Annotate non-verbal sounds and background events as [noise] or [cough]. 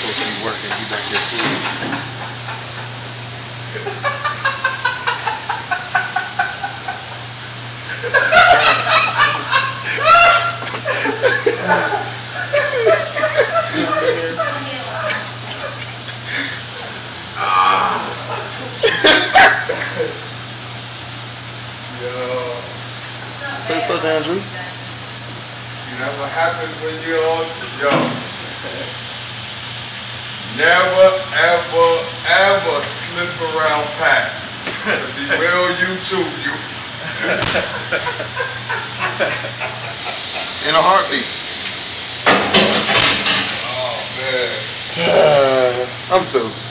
He working. He back here sleeping. Say so, damn Drew. You know what happens when you're on t- yo. Never, ever, ever slip around Pat. He will you too. You. In a heartbeat. Oh man. [sighs] I'm too.